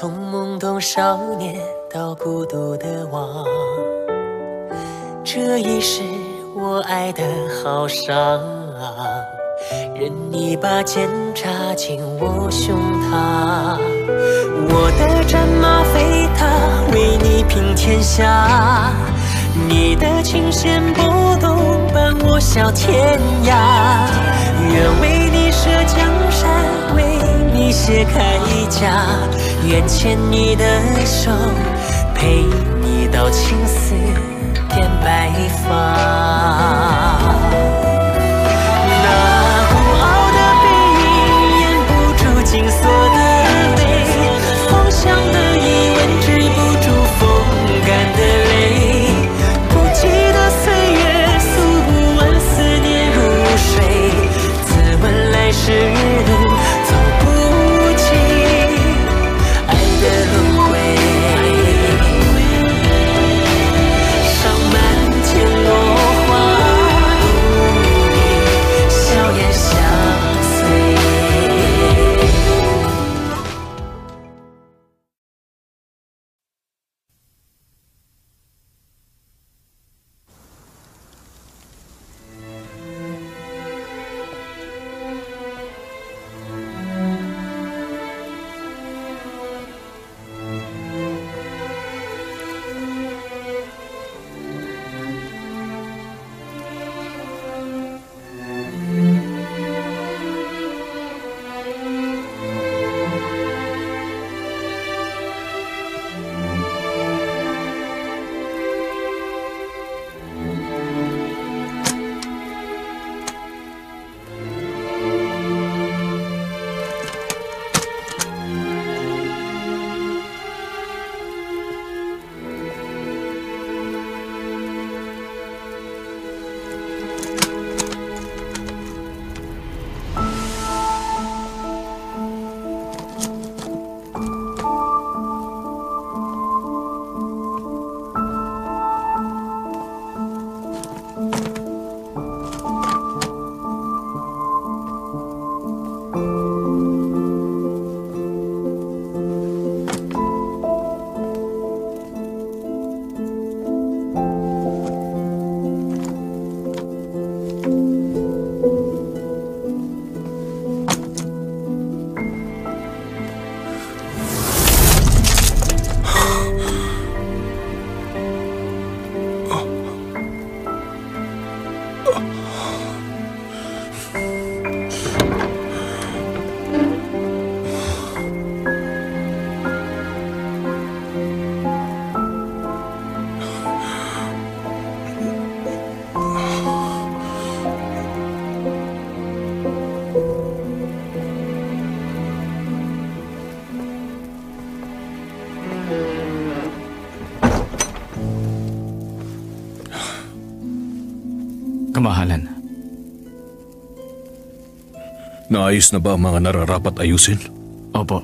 从懵懂少年到孤独的王，这一世我爱的好伤，任你把剑插进我胸膛，我的战马飞踏，为你平天下，你的琴弦拨动，伴我笑天涯，愿为你舍江山，为你卸铠甲，愿牵你的手，陪你到青丝变白发。Naayos na ba ang mga nararapat ayusin? opo.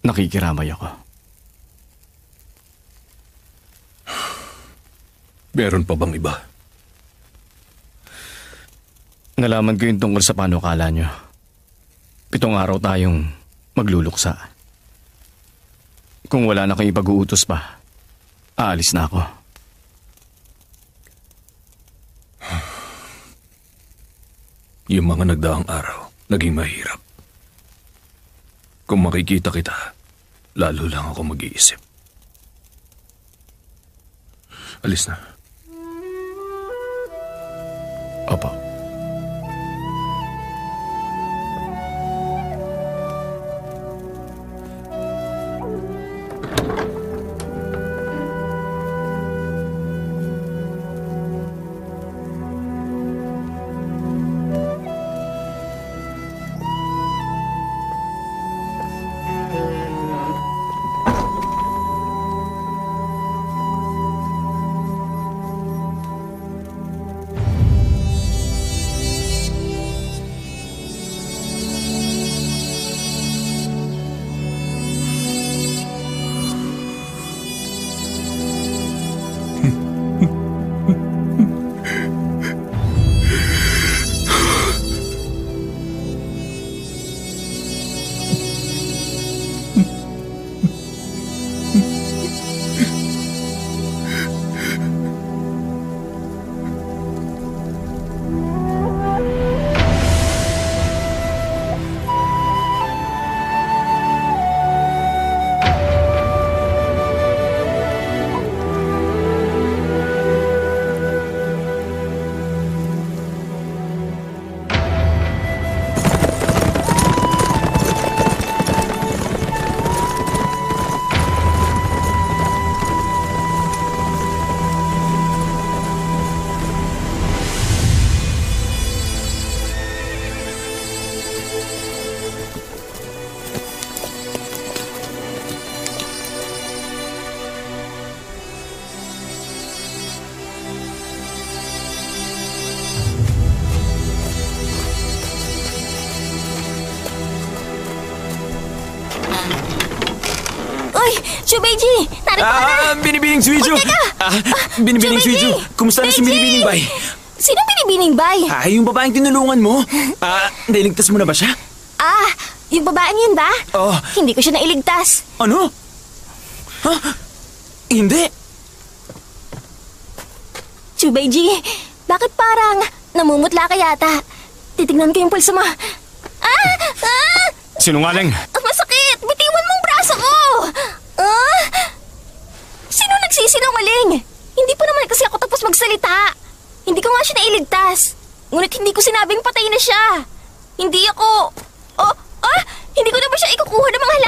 Nakikiramay ako. Meron pa bang iba? Nalaman ko yung tungkol sa panukala nyo. Pitong araw tayong magluluksa. Kung wala na kayong ipag-uutos pa, aalis na ako. Yung mga nagdaang araw, naging mahirap. Kung makikita kita, lalo lang ako mag-iisip. Alis na. Opo. Binibining Suijo! Uy, teka! Ah, Binibining! Suijo! Kumusta na si! Binibining Bay? Sinong binibining bay? Ah, yung babaeng tinulungan mo? Ah, nailigtas mo na ba siya? Ah, yung babaeng yun ba? Oo. Hindi ko siya nailigtas. Ano? Ha? Hindi. Chubeji, bakit parang namumutla ka yata? Titignan ko yung pulso mo. Ah! Ah! Sinungaling! Ang masakit! Bitiwan mong braso ko! Ah! Sino nagsisinungaling? Hindi pa naman kasi ako tapos magsalita. Hindi ko nga siya nailigtas. Ngunit hindi ko sinabing patay na siya. Hindi ako... Oh, ah! Hindi ko na ba siya ikukuha ng mga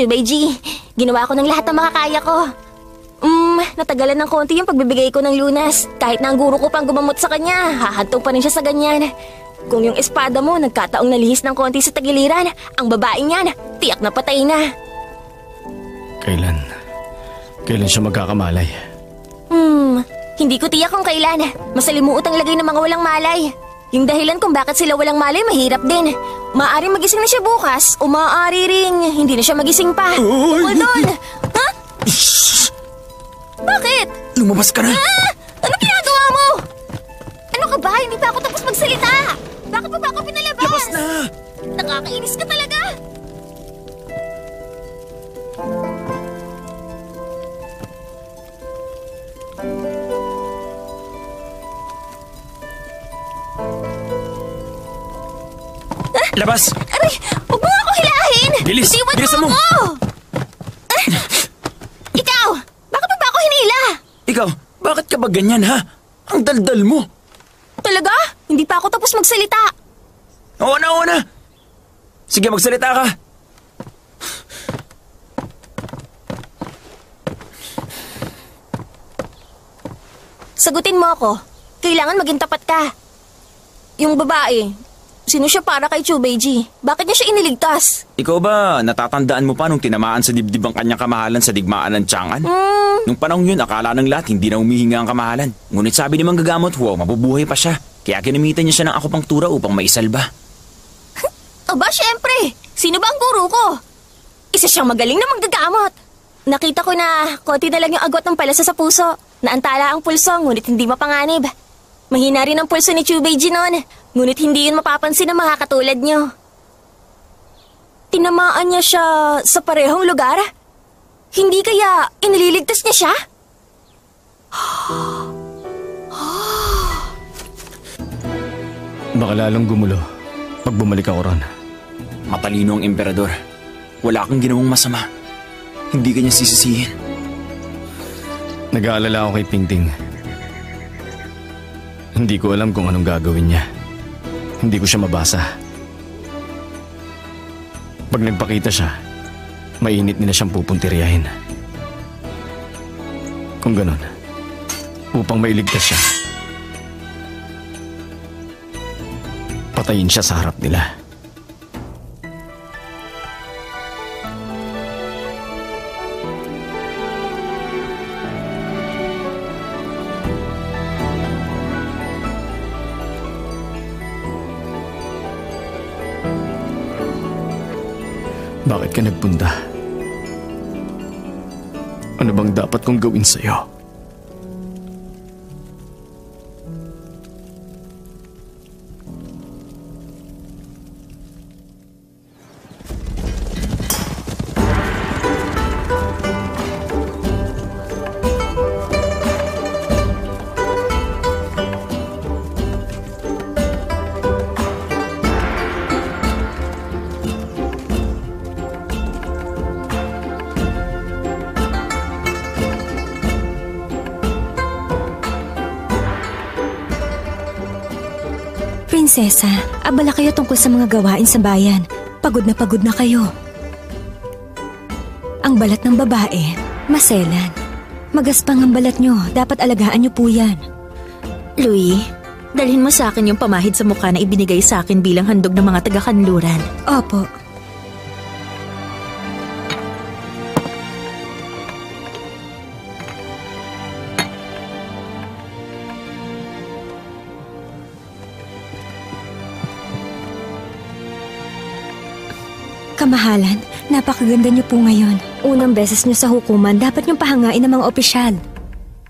Chubeji, ginawa ko ng lahat ng makakaya ko. Hmm, natagalan ng konti yung pagbibigay ko ng lunas. Kahit na ang guro ko pang gumamot sa kanya, hahantong pa rin siya sa ganyan. Kung yung espada mo nagkataong nalihis ng konti sa tagiliran, ang babaeng yan, tiyak na patay na. Kailan? Kailan siya magkakamalay? Hmm, hindi ko tiyak kung kailan. Masalimuot ang lagay ng mga walang malay. Yung dahilan kung bakit sila walang malay mahirap din. Maaaring magising na siya bukas o maaari ring hindi na siya magising pa. Uy! Tungkol doon. Ha? Bakit? Lumabas ka na! Ah! Ano ginagawa mo? Ano ka ba? Hindi pa ako tapos magsalita. Bakit pa ba ako pinalabas? Labas na! Nakakainis ka talaga. Labas! Aray! Huwag mo ako hilahin! Bilis! Bitiwan Bilisan mo! ako! Ah! Ikaw! Bakit mo ba ako hinila? Ikaw, bakit ka ba ganyan ha? Ang daldal mo! Talaga? Hindi pa ako tapos magsalita. Oo na, oo na! Sige, magsalita ka! Sagutin mo ako. Kailangan maging tapat ka. Yung babae, sino siya para kay Chubeji? Bakit niya siya iniligtas? Ikaw ba, natatandaan mo pa nung tinamaan sa dibdib ang kanyang kamahalan sa digmaan ng Tiyangan? Hmm, Nung panahon yun, akala ng lahat hindi na humihinga ang kamahalan. Ngunit sabi ni Manggagamot, wow, mabubuhay pa siya. Kaya ginamitan niya siya ng akupangtura upang maisalba. aba syempre. Sino ba ang guro ko? Isa siyang magaling na manggagamot. Nakita ko na konti na lang yung agot ng palasa sa puso. Naantala ang pulso, ngunit hindi mapanganib. Mahina rin ang pulso ni Chubeji noon, ngunit hindi yun mapapansin ng mga katulad niyo. Tinamaan niya siya sa parehong lugar? Hindi kaya inililigtas niya siya? Baka lalong gumulo pag bumalik ako ron. Matalino ang emperador. Wala kang ginawang masama. Hindi kanya sisisihin. Nag-aalala ako kay Pingting. Hindi ko alam kung anong gagawin niya. Hindi ko siya mabasa. Pag nagpakita siya, mainit nila siyang pupuntiryahin. Kung ganun, upang mailigtas siya, patayin siya sa harap nila. Dapat kong gawin sa'yo? Sa mga gawain sa bayan. Pagod na pagod na kayo. Ang balat ng babae, maselan. Magaspang ang balat nyo. Dapat alagaan nyo po yan. Louis, dalhin mo sa akin yung pamahid sa mukha na ibinigay sa akin bilang handog ng mga taga-kanluran. Opo. Kamahalan, napakaganda niyo po ngayon. Unang beses niyo sa hukuman, dapat niyong pahangain ng mga opisyal.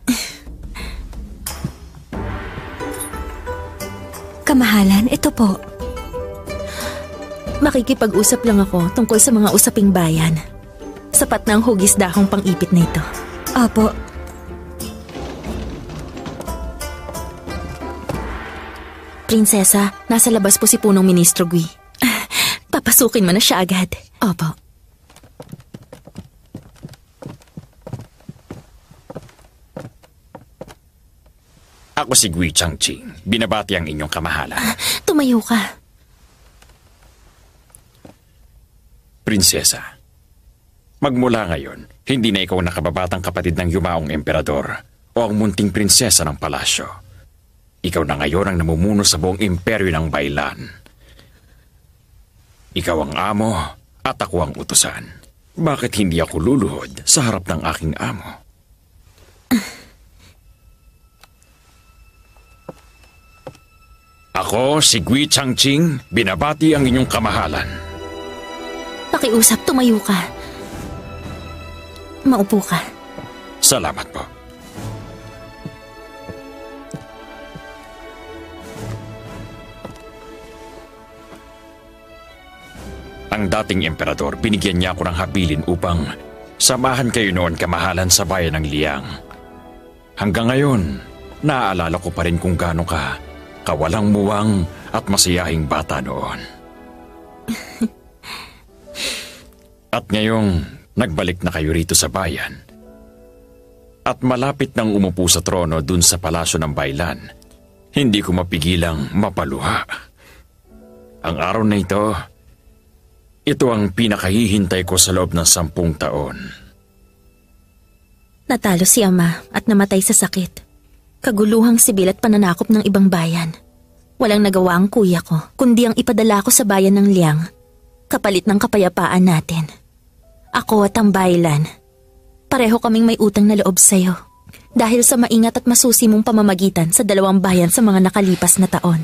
Kamahalan, ito po. Makikipag-usap lang ako tungkol sa mga usaping bayan. Sapat na ang hugis dahong pang-ipit na ito. Opo, Prinsesa, nasa labas po si punong ministro Gui. Ah, Papasukin mo na siya agad. Opo. Ako si Gui Changqing. Binabati ang inyong kamahalan. Tumayo ka. Prinsesa, magmula ngayon, hindi na ikaw ang nakababatang kapatid ng yumaong emperador o ang munting prinsesa ng palasyo. Ikaw na ngayon ang namumuno sa buong imperyo ng Bailan. Ikaw ang amo at ako ang utusan. Bakit hindi ako luluhod sa harap ng aking amo? Ako, si Gui Changqing, binabati ang inyong kamahalan. Pakiusap, tumayo ka. Maupo ka. Salamat po. Ang dating emperador, binigyan niya ako ng habilin upang samahan kayo noon kamahalan sa bayan ng Liang. Hanggang ngayon, naaalala ko pa rin kung gaano ka kawalang muwang at masiyahing bata noon. At ngayong nagbalik na kayo rito sa bayan, at malapit nang umupo sa trono dun sa palasyo ng Bailan, hindi ko mapigilang mapaluha. Ang araw na ito, ito ang pinakahihintay ko sa loob ng sampung taon. Natalo si ama at namatay sa sakit. Kaguluhang sibil at pananakop ng ibang bayan. Walang nagawa ang kuya ko, kundi ang ipadala ko sa bayan ng Liang. Kapalit ng kapayapaan natin. Ako at ang Bailan. Pareho kaming may utang na loob sa'yo. Dahil sa maingat at masusi mong pamamagitan sa dalawang bayan sa mga nakalipas na taon.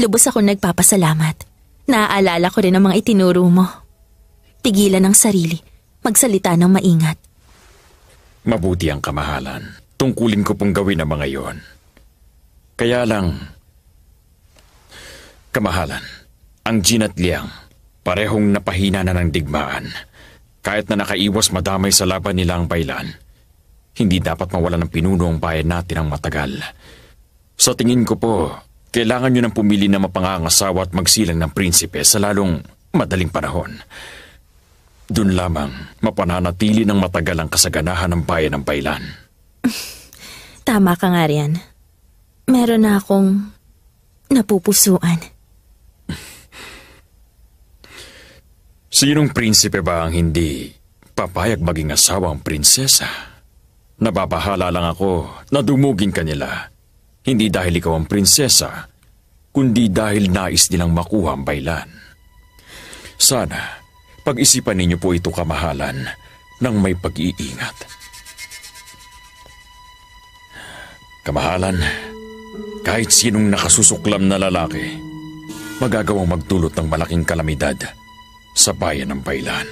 Lubos ako nagpapasalamat. Naaalala ko rin ang mga itinuro mo. Tigilan ang sarili, magsalita ng maingat. Mabuti ang kamahalan. Tungkulin ko pong gawin ang mga yon. Kaya lang, kamahalan, ang Jin at Liang, parehong napahina na ng digmaan. Kahit na nakaiwas madamay sa laban nila ang bailan, hindi dapat mawala ng pinuno ang bayan natin ang matagal. Sa tingin ko po, kailangan nyo nang pumili na mapangangasawa at magsilang ng prinsipe sa lalong madaling panahon. Doon lamang mapananatili ng matagal ang kasaganahan ng bayan ng bailan. Tama ka nga riyan. Meron na akong napupusuan. Sinong prinsipe ba ang hindi papayag maging asawa ang prinsesa? Nababahala lang ako na dumugin ka nila. Hindi dahil ikaw ang prinsesa, kundi dahil nais nilang makuha ang bailan. Sana, pag-isipan ninyo po ito kamahalan ng may pag-iingat. Kamahalan, kahit sinong nakasusuklam na lalaki, magagawang magdulot ng malaking kalamidad sa bayan ng Bailan.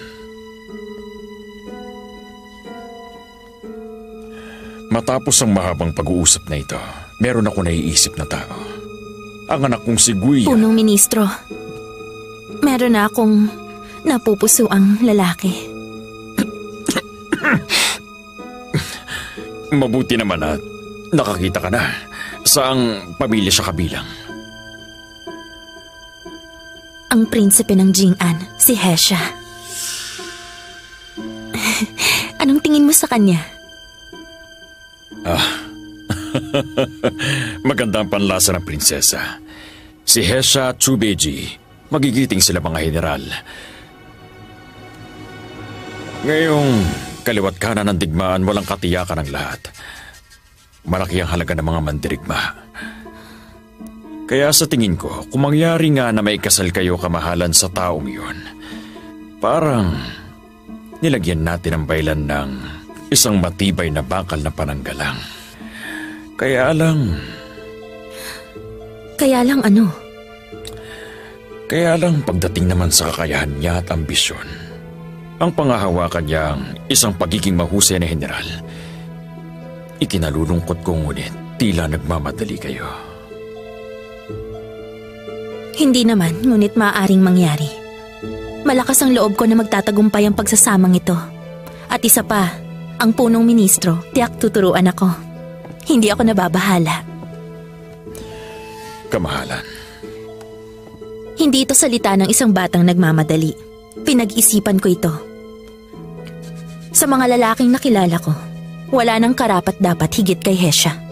Matapos ang mahabang pag-uusap na ito, meron ako naiisip na tao. Ang anak kong si Guya. Punong ministro, meron na akong napupusuang lalaki. Mabuti naman at nakakita ka na. Saang pamilya siya kabilang? Ang prinsipe ng Jing'an, si Hesha. Anong tingin mo sa kanya? Maganda ang panlasa ng prinsesa. Si Hesha at Chubeji, magigiting sila mga general. Ngayong kaliwat kanan ng digmaan walang katiyakan ng lahat. Malaki ang halaga ng mga mandirigma. Kaya sa tingin ko, kung mangyari nga na may kasal kayo kamahalan sa taong yun, parang nilagyan natin ang bailan ng isang matibay na bakal na pananggalang. Kaya lang, Kaya lang ano, kaya lang pagdating naman sa kakayahan niya at ambisyon, ang pangahawakan niyang isang pagiging mahusay na general, ikinalulungkot ko ngunit tila nagmamadali kayo. hindi naman, ngunit maaaring mangyari. Malakas ang loob ko na magtatagumpay ang pagsasamang ito. At isa pa, ang punong ministro, tiyak tuturuan ako. Hindi ako nababahala. Kamahalan, Hindi ito salita ng isang batang nagmamadali. Pinag-isipan ko ito. Sa mga lalaking nakilala ko, wala nang karapat dapat higit kay Hesha.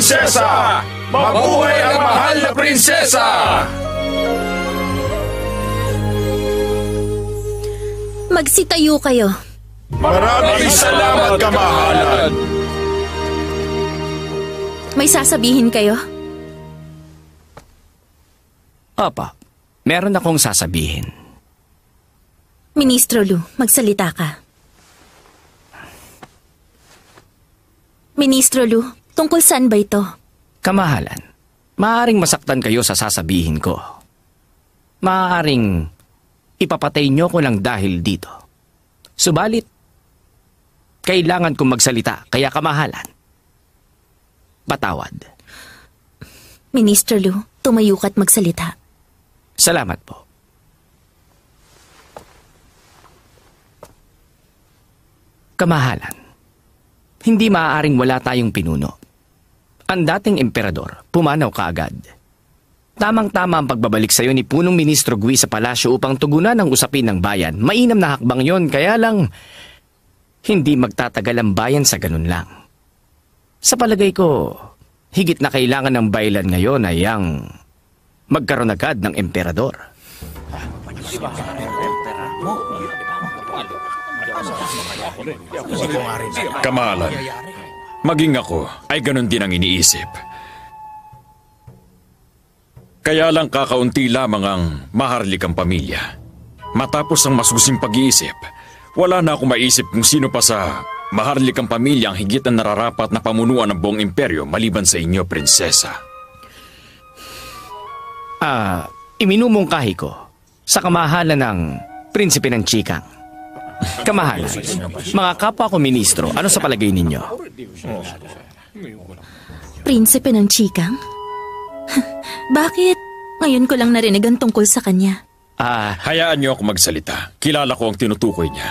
Prinsesa! Mabuhay ang mahal na prinsesa! Magsitayo kayo. Maraming salamat, kamahalan! May sasabihin kayo? Apa, meron akong sasabihin. Ministro Lu, magsalita ka. Ministro Lu, tungkol saan ba ito? Kamahalan, maaaring masaktan kayo sa sasabihin ko. Maaaring ipapatay niyo ko lang dahil dito. Subalit, kailangan kong magsalita, kaya kamahalan. Patawad. Ministro Lu, tumayo ka't magsalita. Salamat po. Kamahalan, hindi maaaring wala tayong pinuno. Ang dating emperador, pumanaw kaagad. Tamang-tama ang pagbabalik sa iyo ni punong ministro Gui sa palasyo upang tugunan ang usapin ng bayan. Mainam na hakbang yon, kaya lang hindi magtatagal ang bayan sa ganun lang. Sa palagay ko, higit na kailangan ng baylan ngayon ay ang magkaroon agad ng emperador. kamahalan, maging ako ay ganun din ang iniisip. Kaya lang kakaunti lamang ang maharlikang pamilya. Matapos ang masusing pag-iisip, wala na akong maisip kung sino pa sa maharlikang pamilya ang higit na nararapat na pamunuan ng buong imperyo maliban sa inyo, prinsesa. Ah, iminumungkahi ko sa kamahalan ng prinsipe ng chikang. Kamahalan, mga kapwa ko ministro, ano sa palagay ninyo? Prinsipe ng chikang? Bakit? Ngayon ko lang narinig ang tungkol sa kanya. Ah, Hayaan niyo ako magsalita. Kilala ko ang tinutukoy niya.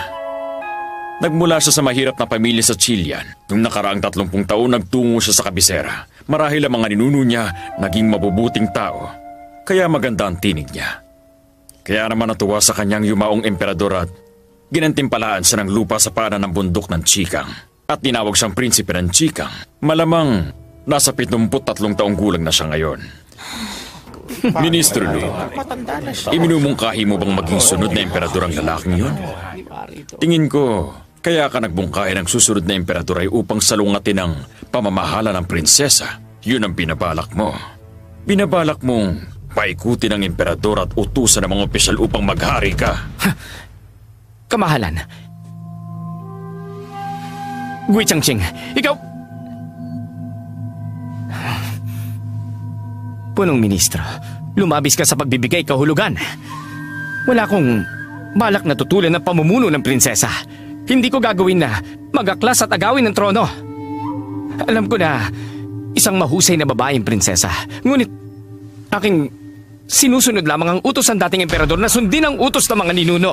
Nagmula siya sa mahirap na pamilya sa Chilean. Nung nakaraang tatlongpung taon, nagtungo siya sa kabisera. Marahil ang mga ninuno niya, naging mabubuting tao. Kaya maganda ang tinig niya. Kaya naman natuwa sa kanyang yumaong emperador at Ginantimpalaan siya ng lupa sa paanan ng bundok ng Chikang at tinawag siyang prinsipe ng Chikang. Malamang nasa 73 taong gulang na siya ngayon. Ministro Lu, iminumungkahi mo bang maging sunod na emperador ang lalaking yun? Tingin ko, kaya ka nagbungkahi ng susunod na emperador ay upang salungatin ang pamamahala ng prinsesa. Yun ang binabalak mo. Binabalak mong paikutin ang emperador at utusan ng mga opisyal upang maghari ka. Kamahalan. Gui Changqing, ikaw... Punong ministro, lumabis ka sa pagbibigay kahulugan. Wala akong balak na tutulan ng pamumuno ng prinsesa. Hindi ko gagawin na magaklas at agawin ng trono. Alam ko na isang mahusay na babaeng prinsesa. Ngunit aking sinusunod lamang ang utos ng dating emperador na sundin ang utos ng mga ninuno.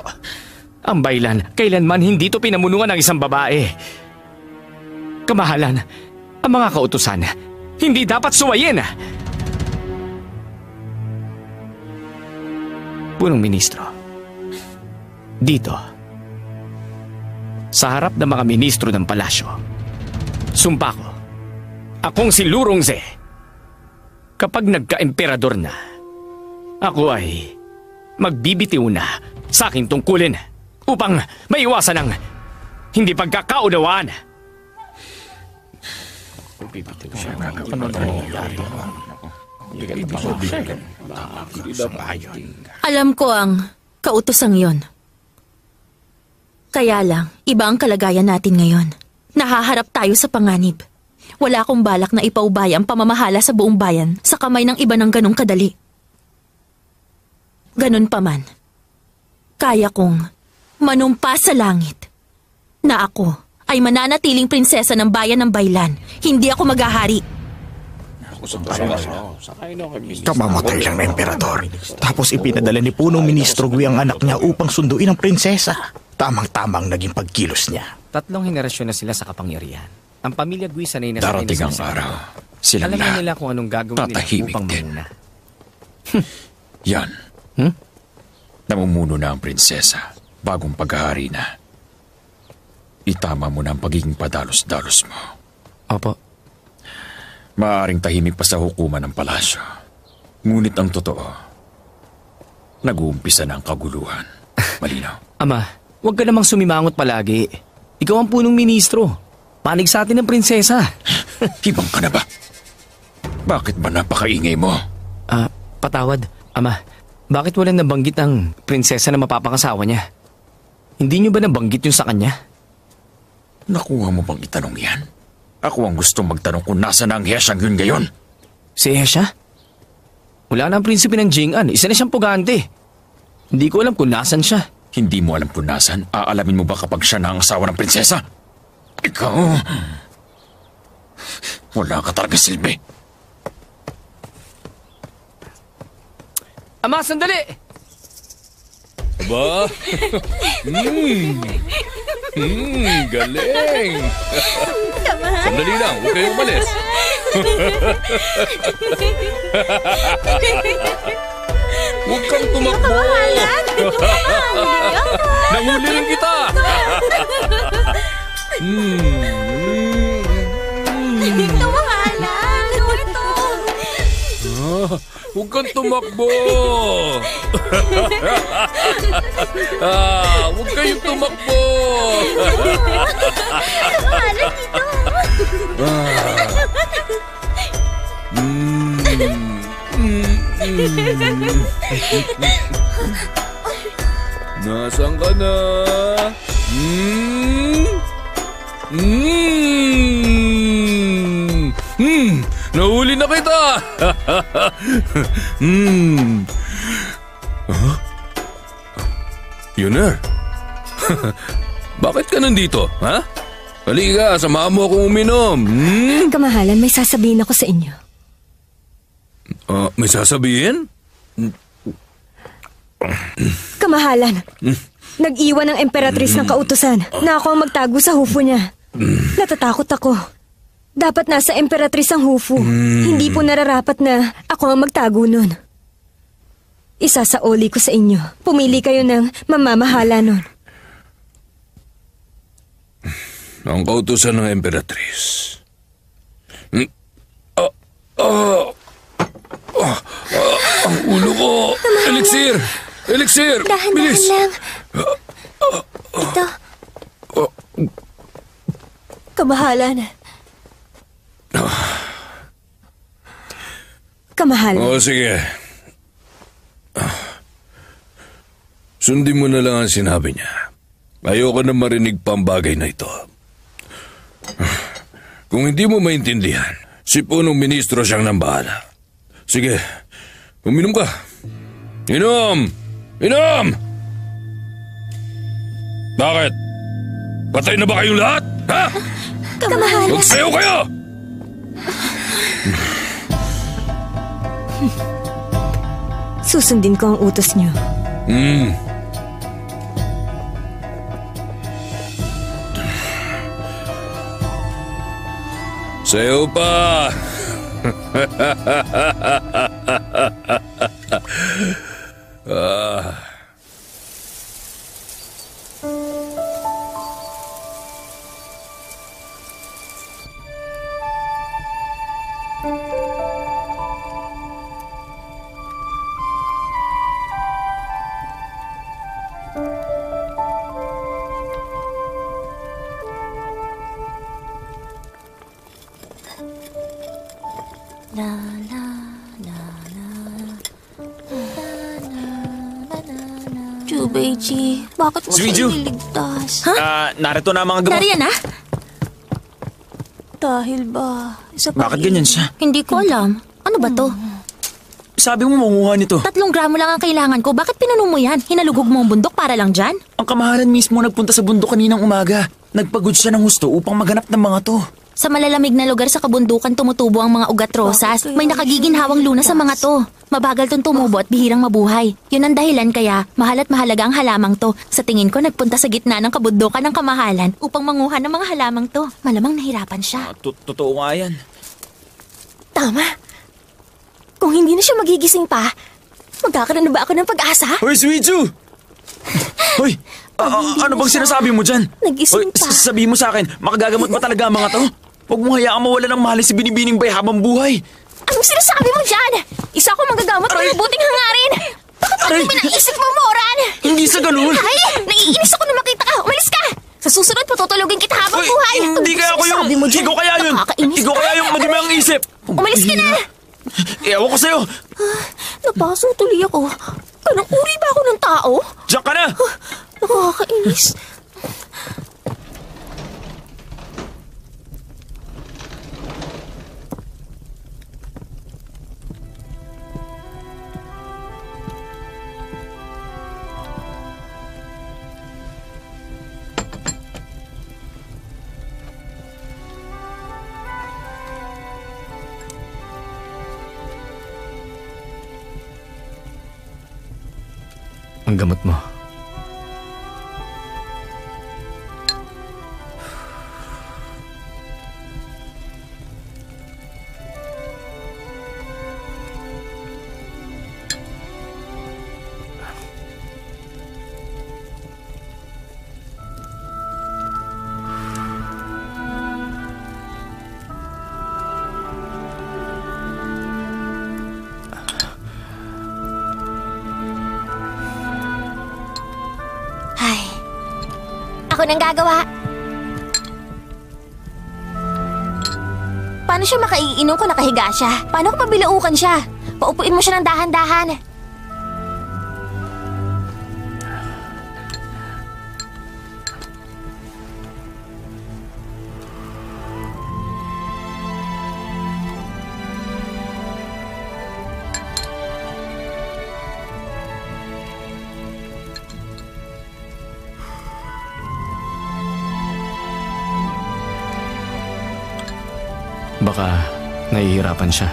Ang baylan, kailanman hindi to pinamunuan ng isang babae. Kamahalan, ang mga kautusan, hindi dapat suwayin. Punong ministro, dito, sa harap ng mga ministro ng palasyo, sumpa ko, akong si Lurong Ze. Kapag nagka-emperador na, ako ay magbibitiw na sa aking tungkulin upang maiwasan ang hindi pagkakaunawaan. Alam ko ang kautosang yon. Kaya lang, iba ang kalagayan natin ngayon. Nahaharap tayo sa panganib. Wala akong balak na ipaubaya ang pamamahala sa buong bayan sa kamay ng iba ng ganong kadali. Ganon pa man. Kaya kong manumpa sa langit na ako ay mananatiling prinsesa ng bayan ng Baylan. Hindi ako maghahari. Kamamatay lang na emperador. Tapos ipinadala ni punong ministro Gui ang anak niya upang sunduin ang prinsesa. Tamang-tamang naging pagkilos niya. Tatlong henerasyon na sila sa kapangyarihan. Ang pamilya Gui sanay na sanay Darating na ang sila araw. Silang Alam na nila kung anong gagawin nila upang din. mamuna. Yan. Hmm? Namumuno na ang prinsesa. Bagong paghahari na. Itama mo na ang pagiging padalos-dalos mo. Opo. Maaring tahimik pa sa hukuman ng palasyo. Ngunit ang totoo, nag-uumpisa na ang kaguluhan. Malinaw. Ama, huwag ka namang sumimangot palagi. Ikaw ang punong ministro. Panig sa atin ng prinsesa. Hibang ka na ba? Bakit ba napakaingay mo? Ah, patawad. Ama, bakit walang nabanggit ang prinsesa na mapapakasawa niya? Hindi niyo ba nabanggit yung sa kanya? Nakuha mo bang itanong yan? Ako ang gusto magtanong kung nasa na ang Hesyang yun ngayon. Si Hesha? Wala na ang prinsipe ng Jing'an. Isa na siyang pugante. Hindi ko alam kung nasan siya. Hindi mo alam kung nasan. Aalamin mo ba kapag siya na ang asawa ng prinsesa? Ikaw... Wala ka talaga silbi. Ama, sandali! Ba? Hmm. Hmm, galing. Sandali lang, huwag kayong umalis. Huwag kang tumakbo. Nahuli rin kita. Huwag kang tumakbo. ah, huwag kayong tumakbo. Nasaan ka na? Hmm? Hmm? Hmm? Nahuli na kita! hmm. Huh? Yuner. Bakit ka nandito, ha? Halika, samahan mo akong uminom. Hmm? Kamahalan, may sasabihin ako sa inyo. Ah, may sasabihin? Kamahalan, nag-iwan ng emperatris ng kautusan na ako ang magtago sa hufo niya. Natatakot ako. Dapat nasa emperatris ang hufo. Hindi po nararapat na ako ang magtago nun. Isasaoli ko sa inyo. Pumili kayo ng mamamahala nun. Ang kautusan ng Emperatrice. Hmm? Ah, ah, ah, ah, ang ulo ko! Elixir! Elixir! Dahan-dahan Bilis! lang. Ito. Kamahalan. Kamahalan. Oo, sige. Sundin mo na lang ang sinabi niya. Ayoko na marinig pa ang bagay na ito. Kung hindi mo maintindihan, si punong ministro siyang nang bahala. Sige, uminom ka. Inom! Inom! Bakit? Patay na ba kayong lahat? Ha? Kamahalan. Magsayaw kayo! Susundin ko ang utos niyo. Hmm. Sayo pa! ah. Bakit mo Suiju. siya ililigtas? Ah, narito na ang mga gamot. Nariyan na? Dahil ba? Isa pa Bakit ganyan siya? Hindi ko alam. Ano ba to? Sabi mo manguha nito. Tatlong gramo lang ang kailangan ko. Bakit pinuno mo yan? Hinalugog mo ang bundok para lang dyan? Ang kamahalan mismo nagpunta sa bundok kaninang umaga. Nagpagod siya ng husto upang maganap ng mga to. Sa malalamig na lugar sa kabundukan tumutubo ang mga ugat rosas. May nakagiginhawang luna sa mga to. Mabagal tong tumubo at bihirang mabuhay. Yun ang dahilan kaya mahal at mahalaga ang halamang to. Sa tingin ko nagpunta sa gitna ng kabundukan ng kamahalan upang manguha ng mga halamang to. Malamang nahirapan siya. Ah, to- Totoo nga yan. Tama. Kung hindi na siya magigising pa, magkakaroon na ba ako ng pag-asa? Hoy, Suiju! Hoy! ah, ah, ano bang siya. sinasabi mo dyan? Nagising Hoy, pa. s- sabihin mo sa akin, makagagamot ba talaga ang mga to? Huwag mo hayaang mawala ng mahal si Binibining Bay habang buhay. Anong sinasabi mo dyan? Isa ko magagamot ng mabuting hangarin. Bakit ano naisip mo, Moran? Hindi sa ganun. Ay, naiinis ako na makita ka. Umalis ka. Sa susunod, patutulogin kita habang Hoy, buhay. hindi kaya ako yung... Mo dyan, Ikaw kaya yun! nakakainis Ikaw ka. kaya yung madumi ang isip! Umalis ka na. Ewan ko sa'yo! Napaso tuloy ako. Kanang uri ba ako ng tao? Diyan ka na! Nakakainis. Ang gamot mo. Ako nang gagawa. Paano siya makaiinom kung nakahiga siya? Paano kung mabilaukan siya? Paupuin mo siya ng dahan-dahan. Nahihirapan siya.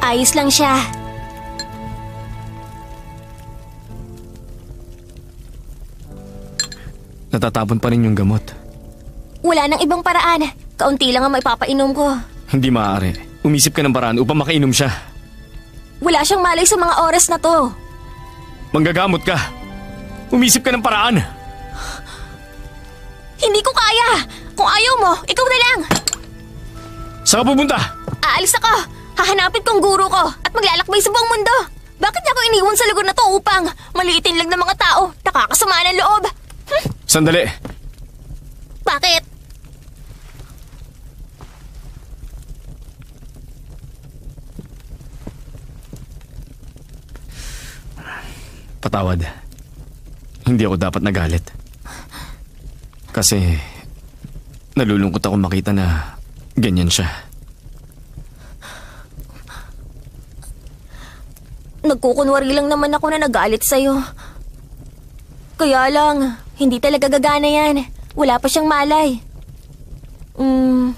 Ayos lang siya. Natatapon pa rin yung gamot. Wala nang ibang paraan. Kaunti lang ang maipapainom ko. Hindi maaari. Umisip ka ng paraan upang makainom siya. Wala siyang malay sa mga oras na to. Manggagamot ka. Umisip ka ng paraan. Hindi ko kaya! Kung ayaw mo, ikaw na lang. Saan ka pupunta? Aalis ako. Hahanapin ko ang guro ko at maglalakbay sa buong mundo. Bakit niya ako iniwan sa lugar na to upang maliitin lang ng mga tao? Nakakasama ng loob. Hm, Sandali. bakit? Patawad. Hindi ako dapat nagalit. Kasi nalulungkot ako makita na ganyan siya. Nagkukunwari lang naman ako na nagalit sa'yo. Kaya lang, hindi talaga gagana yan. Wala pa siyang malay. Hmm...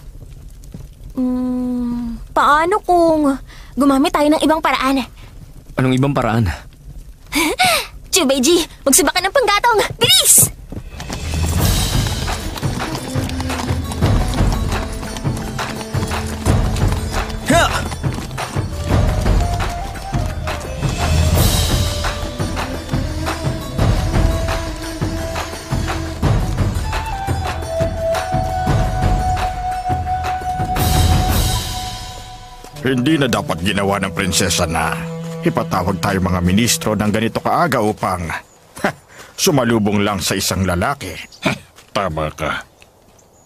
Hmm... Paano kung gumamit tayo ng ibang paraan? Anong ibang paraan? Chubeji, magsiba ka ng panggatong! Bilis! Hindi na dapat ginawa ng prinsesa na ipatawag tayo mga ministro ng ganito kaaga upang ha, sumalubong lang sa isang lalaki. Tama ka.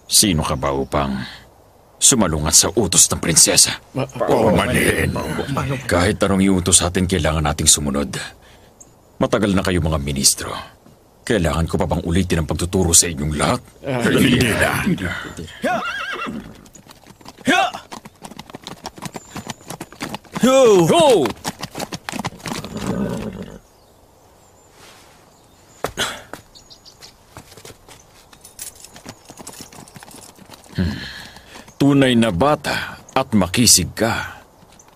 Sino ka ba upang sumalungat sa utos ng prinsesa? Paumanhin. Kahit anong iutos sa atin, kailangan nating sumunod. Matagal na kayo mga ministro. Kailangan ko pa bang ulitin ang pagtuturo sa inyong lahat? Hindi na. Ho! Go! Tunay na bata at makisig ka.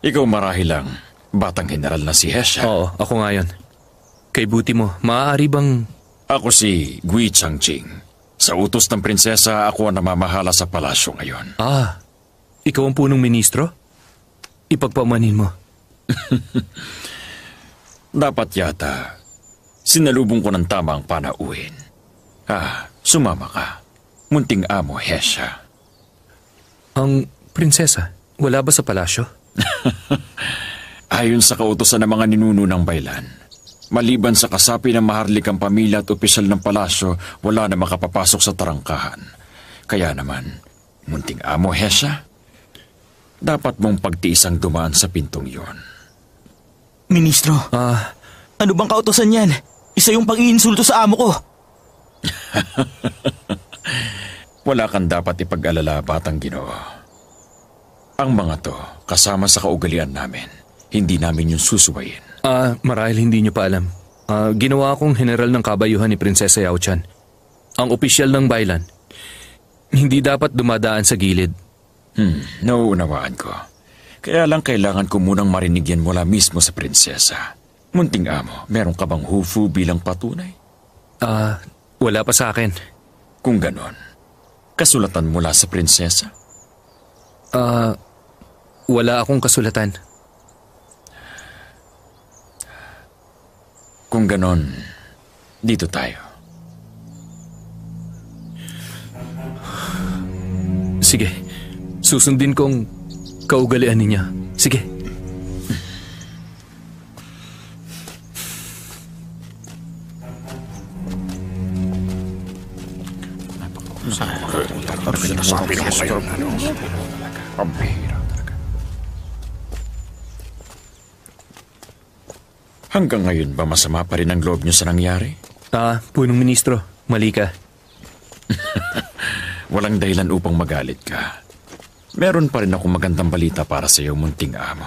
Ikaw marahil lang batang general na si Hesha. Oo, ako nga yun. Kay buti mo, maaari bang... Ako si Gui Changqing. Sa utos ng prinsesa, ako ang namamahala sa palasyo ngayon. Ah, ikaw ang punong ministro? Ipagpaumanin mo. Dapat yata, sinalubong ko ng tama ang panauhin. Ah, sumama ka. Munting amo, Hesha. Ang prinsesa, wala ba sa palasyo? Ayon sa kautosan ng mga ninuno ng baylan, maliban sa kasapi ng maharlikang pamilya at opisyal ng palasyo, wala na makapapasok sa tarangkahan. Kaya naman, munting amo, Hesha, dapat mong pagtiisang dumaan sa pintong yon. Ministro, Ah, ano bang kautosan yan? Isa yung pang-iinsulto sa amo ko. Wala kang dapat ipag-alala, batang ginoo. Ang mga to, kasama sa kaugalian namin, hindi namin yung susuwayin. ah, marahil hindi niyo pa alam. Ah, ginawa akong general ng kabayuhan ni Prinsesa Yao Chan. Ang opisyal ng baylan. Hindi dapat dumadaan sa gilid. Hmm, nauunawaan ko. Kaya lang kailangan ko munang marinig yan mula mismo sa prinsesa. Munting amo, meron ka bang hufu bilang patunay? Ah, wala pa sa akin. Kung ganon, kasulatan mula sa prinsesa? Ah, wala akong kasulatan. Kung ganon, dito tayo. Sige, susundin kong kaugalian niya. Sige. Hanggang ngayon ba masama pa rin ang loob niyo sa nangyari? Ah, punong ministro, mali ka. Walang dahilan upang magalit ka. Meron pa rin akong magandang balita para sa iyo, munting amo.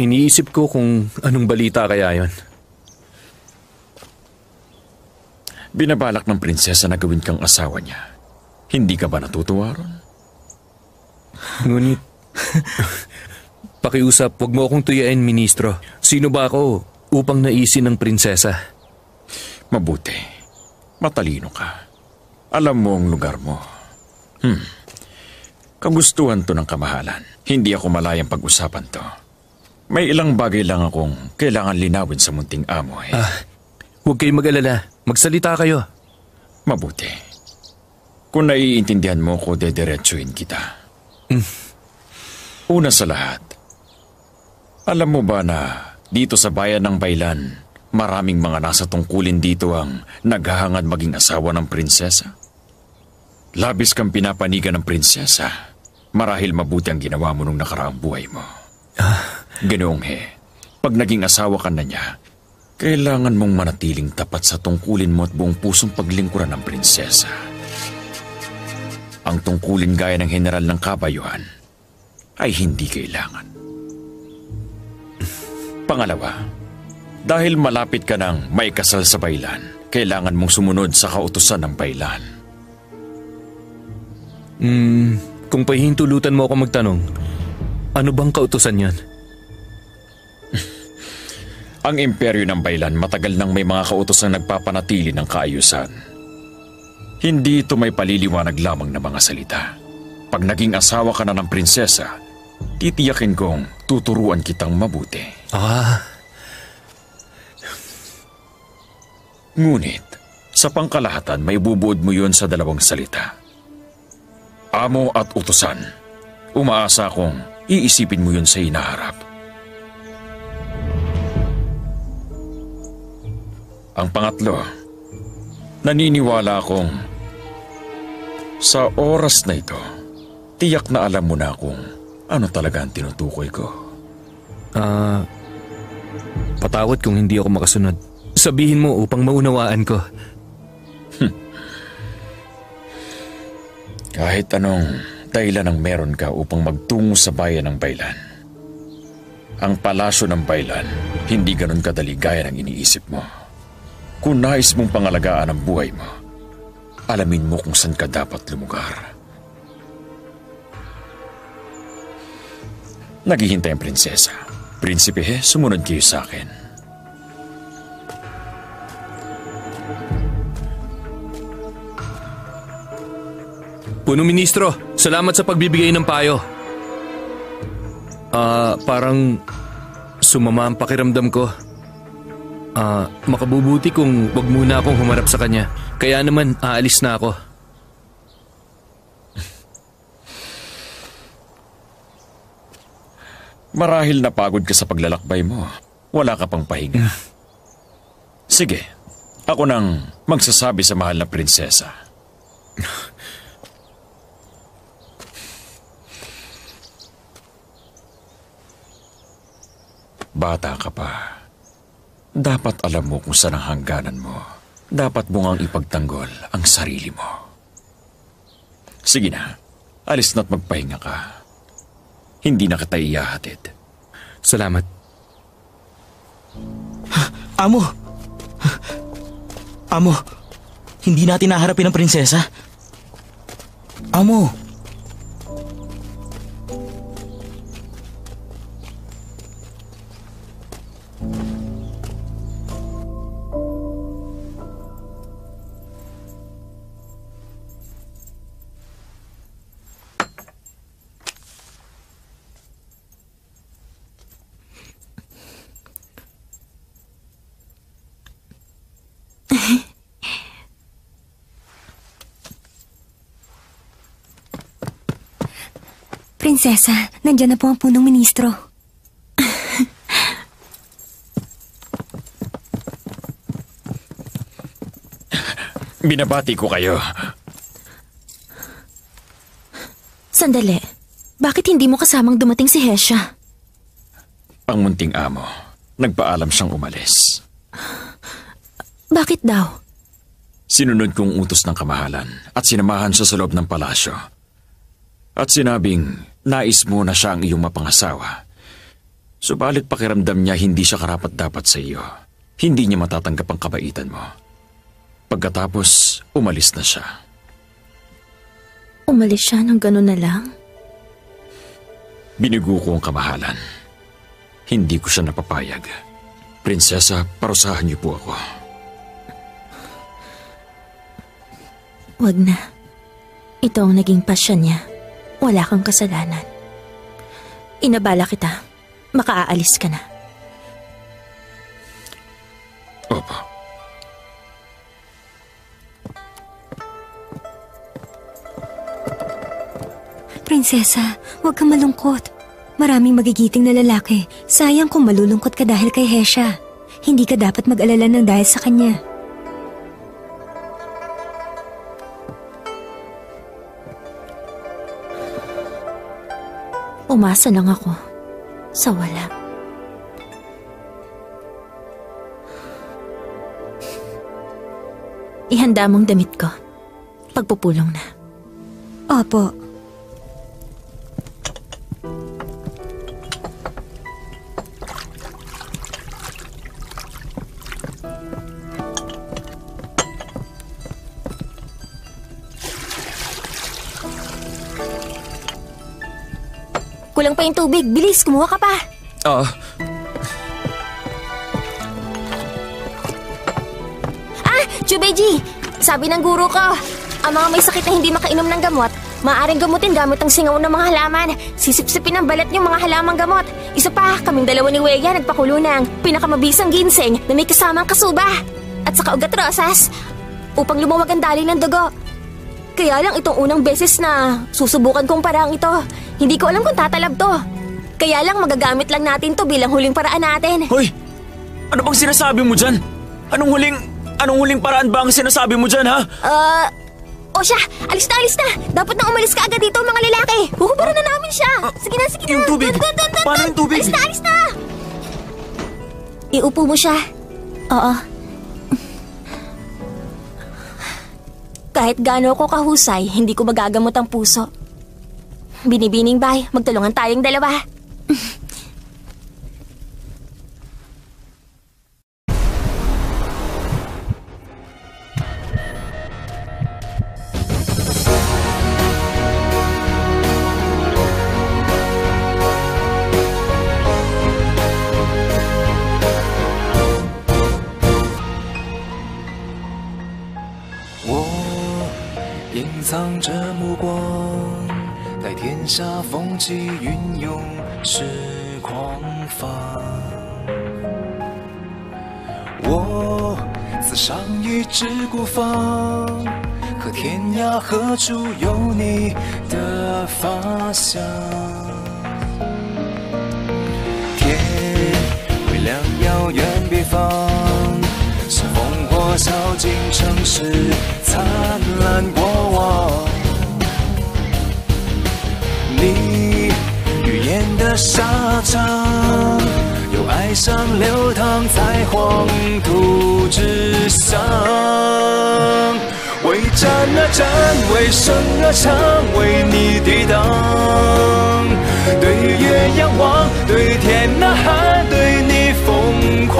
Iniisip ko kung anong balita kaya yon. Binabalak ng prinsesa na gawin kang asawa niya. Hindi ka ba natutuwa ron? Ngunit, pakiusap, wag mo akong tuyain, ministro. Sino ba ako upang naisin ng prinsesa? Mabuti. Matalino ka. Alam mo ang lugar mo. Hmm. Kagustuhan to ng kamahalan. Hindi ako malayang pag-usapan to. May ilang bagay lang akong kailangan linawin sa munting amo eh. Ah, huwag kayong mag-alala. Magsalita kayo. Mabuti. Kung naiintindihan mo ko, dederetsuhin kita. Una sa lahat, alam mo ba na dito sa bayan ng Bailan, maraming mga nasa tungkulin dito ang naghahangad maging asawa ng prinsesa? Labis kang pinapanigan ng prinsesa. Marahil mabuti ang ginawa mo nung nakaraang buhay mo. Ganoong he, pag naging asawa ka na niya, kailangan mong manatiling tapat sa tungkulin mo at buong pusong paglingkuran ng prinsesa. Ang tungkulin gaya ng general ng kabayuhan ay hindi kailangan. Pangalawa, dahil malapit ka ng may kasal sa bailan, kailangan mong sumunod sa kautusan ng bailan. Hmm, kung pahihintulutan mo ako magtanong, ano bang kautusan yan? Ang imperyo ng Bailan matagal nang may mga kautosang nagpapanatili ng kaayusan. Hindi ito may paliliwanag lamang na mga salita. Pag naging asawa ka na ng prinsesa, titiyakin kong tuturuan kitang mabuti. Ah, Ngunit, sa pangkalahatan may bubuod mo yun sa dalawang salita. Amo at utusan. Umaasa akong iisipin mo yun sa inaharap. Ang pangatlo, naniniwala akong sa oras na ito, tiyak na alam mo na kung ano talaga ang tinutukoy ko. ah, patawad kung hindi ako makasunod. Sabihin mo upang maunawaan ko. Kahit anong dahilan ang meron ka upang magtungo sa bayan ng Bailan. Ang palasyo ng Bailan, hindi ganun kadali gaya ng iniisip mo. Kung nais mong pangalagaan ang buhay mo, alamin mo kung saan ka dapat lumugar. Naghihintay ang prinsesa. Prinsipe, sumunod kayo sa akin. Punong Ministro, salamat sa pagbibigay ng payo. Ah, parang sumama ang pakiramdam ko. Ah, makabubuti kung wag muna akong humarap sa kanya. Kaya naman, aalis na ako. Marahil napagod ka sa paglalakbay mo. Wala ka pang pahinga. Sige, ako nang magsasabi sa mahal na prinsesa. Bata ka pa. Dapat alam mo kung saan ang hangganan mo. Dapat mo ngang ipagtanggol ang sarili mo. Sige na, alis na't magpahinga ka. Hindi na kita iyahatid. Salamat. Amo! Amo, hindi natin naharapin ang prinsesa. Amo! Prinsesa, nandyan na po ang punong ministro. Binabati ko kayo. Sandali. Bakit hindi mo kasamang dumating si Hesha? Ang munting amo, nagpaalam siyang umalis. Bakit daw? Sinunod kong utos ng kamahalan at sinamahan siya sa loob ng palasyo. At sinabing, nais mo na siya ang iyong mapangasawa. Subalit pakiramdam niya hindi siya karapat dapat sa iyo. Hindi niya matatanggap ang kabaitan mo. Pagkatapos, umalis na siya. Umalis siya ng gano'n na lang? Binigo ko ang kamahalan. Hindi ko siya napapayag. Prinsesa, parusahan niyo po ako. Wag na. Ito ang naging pasya niya. Wala kang kasalanan. Inabala kita. Makaaalis ka na. Opo. prinsesa. Huwag kang malungkot. Maraming magigiting na lalaki. Sayang kung malulungkot ka dahil kay Hesha. Hindi ka dapat mag-alala ng dahil sa kanya. Umasa lang ako sa wala. Ihanda mong damit ko. Pagpupulong na. Opo. Pa yung tubig. Bilis, kumuha ka pa. Ah, Ah, Chubeji! Sabi ng guro ko, ang mga may sakit na hindi makainom ng gamot, maaaring gamutin gamit ang singaw ng mga halaman. Sisipsipin ang balat yung mga halamang gamot. Isa pa, kaming dalawa ni Weya nagpakulo ng pinakamabisang ginseng na may kasamang kasuba. At saka ugat rosas, upang lumuwag ang dali ng dugo. Kaya lang itong unang beses na susubukan kong parang ito. Hindi ko alam kung tatalab to. Kaya lang magagamit lang natin to bilang huling paraan natin. hoy! Ano bang sinasabi mo dyan? Anong huling, anong huling paraan ba ang sinasabi mo dyan, ha? Ah, o siya, alis na, alis na. Dapat na umalis ka agad dito, mga lalaki. Huhubaran na namin siya. Sige na, sige na. yung tubig. Dun, dun, dun, dun, Paano yung tubig? Alis na, alis na. Iupo mo siya. Oo. Kahit gaano ko kahusay, hindi ko magagamot ang puso. Binibining bay, magtulungan tayong dalawa. 有你的发香？天微亮，遥远北方，是烽火烧尽城市灿烂过往。你语言的沙场，有爱上流淌在黄土之上。战啊战，为生而唱，为你抵挡。对月仰望，对天呐喊，对你疯狂。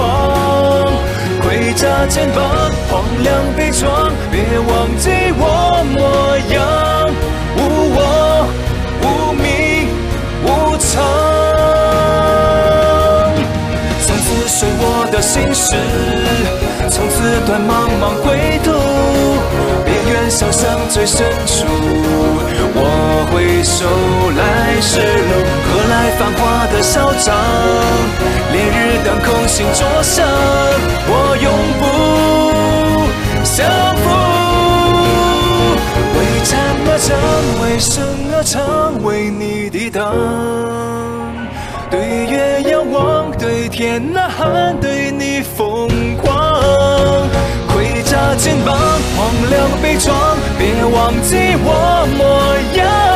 盔甲肩膀，荒凉悲壮，别忘记我模样。无我，无名，无常。从此是我的心事，从此断茫茫归途。别愿想象最深处，我回首来时路，何来繁华的嚣张？烈日当空，心灼伤，我永不降服。为战而战，为生而唱，为你抵挡。对月仰望，对天呐喊，对你疯狂。下肩膀，荒凉悲壮，别忘记我模样。